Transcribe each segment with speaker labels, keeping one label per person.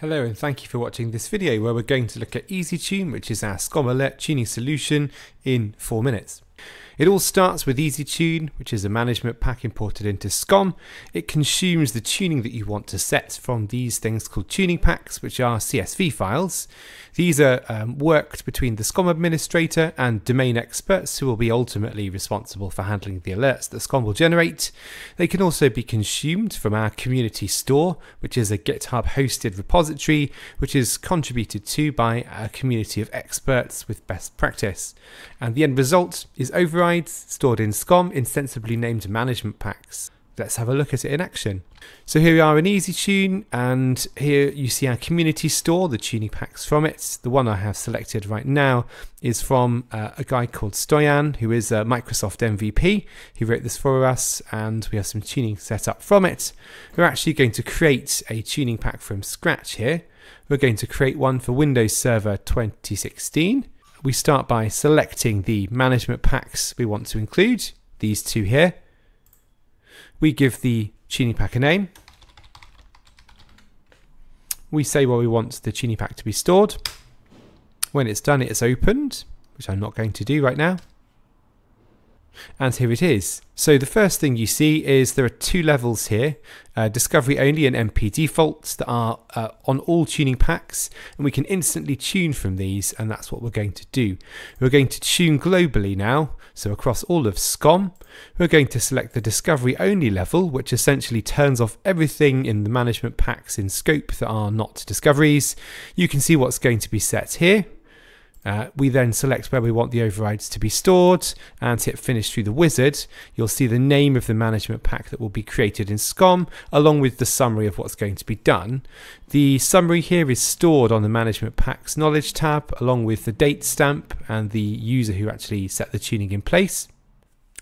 Speaker 1: Hello and thank you for watching this video where we're going to look at EasyTune which is our SCOM tuning solution in 4 minutes. It all starts with EasyTune, which is a management pack imported into SCOM. It consumes the tuning that you want to set from these things called tuning packs, which are CSV files. These are um, worked between the SCOM administrator and domain experts who will be ultimately responsible for handling the alerts that SCOM will generate. They can also be consumed from our community store, which is a GitHub hosted repository, which is contributed to by a community of experts with best practice. And the end result is override stored in SCOM in sensibly named management packs. Let's have a look at it in action. So here we are in EasyTune and here you see our community store, the tuning packs from it. The one I have selected right now is from uh, a guy called Stoyan who is a Microsoft MVP. He wrote this for us and we have some tuning set up from it. We're actually going to create a tuning pack from scratch here. We're going to create one for Windows Server 2016 we start by selecting the management packs we want to include, these two here. We give the tuning pack a name. We say where we want the tuning pack to be stored. When it's done, it's opened, which I'm not going to do right now. And here it is. So the first thing you see is there are two levels here, uh, discovery only and MP defaults that are uh, on all tuning packs and we can instantly tune from these and that's what we're going to do. We're going to tune globally now, so across all of SCOM. We're going to select the discovery only level which essentially turns off everything in the management packs in scope that are not discoveries. You can see what's going to be set here. Uh, we then select where we want the overrides to be stored and hit finish through the wizard. You'll see the name of the management pack that will be created in SCOM along with the summary of what's going to be done. The summary here is stored on the management packs knowledge tab along with the date stamp and the user who actually set the tuning in place.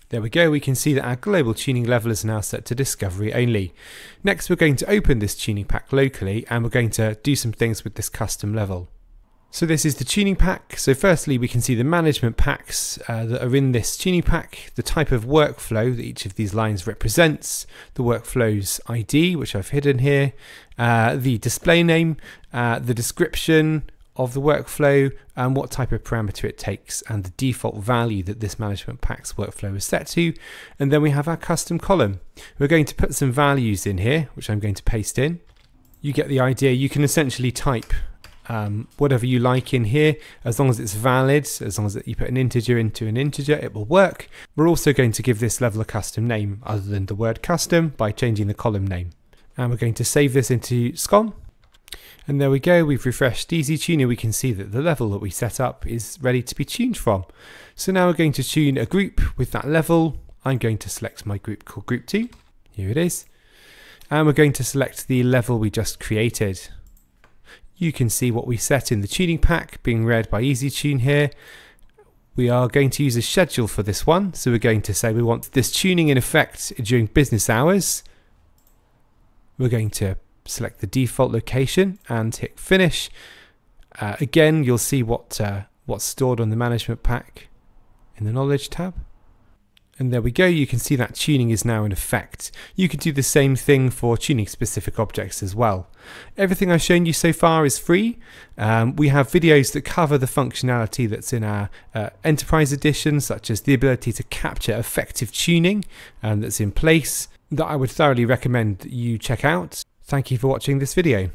Speaker 1: There we go, we can see that our global tuning level is now set to discovery only. Next we're going to open this tuning pack locally and we're going to do some things with this custom level. So this is the tuning pack. So firstly, we can see the management packs uh, that are in this tuning pack, the type of workflow that each of these lines represents, the workflow's ID, which I've hidden here, uh, the display name, uh, the description of the workflow, and what type of parameter it takes, and the default value that this management pack's workflow is set to. And then we have our custom column. We're going to put some values in here, which I'm going to paste in. You get the idea. You can essentially type um, whatever you like in here, as long as it's valid, as long as you put an integer into an integer, it will work. We're also going to give this level a custom name other than the word custom by changing the column name. And we're going to save this into SCOM. And there we go, we've refreshed EasyTune we can see that the level that we set up is ready to be tuned from. So now we're going to tune a group with that level. I'm going to select my group called group 2. Here it is. And we're going to select the level we just created you can see what we set in the tuning pack being read by EasyTune here. We are going to use a schedule for this one. So we're going to say we want this tuning in effect during business hours. We're going to select the default location and hit finish. Uh, again, you'll see what uh, what's stored on the management pack in the knowledge tab. And there we go, you can see that tuning is now in effect. You can do the same thing for tuning specific objects as well. Everything I've shown you so far is free. Um, we have videos that cover the functionality that's in our uh, Enterprise Edition, such as the ability to capture effective tuning um, that's in place, that I would thoroughly recommend you check out. Thank you for watching this video.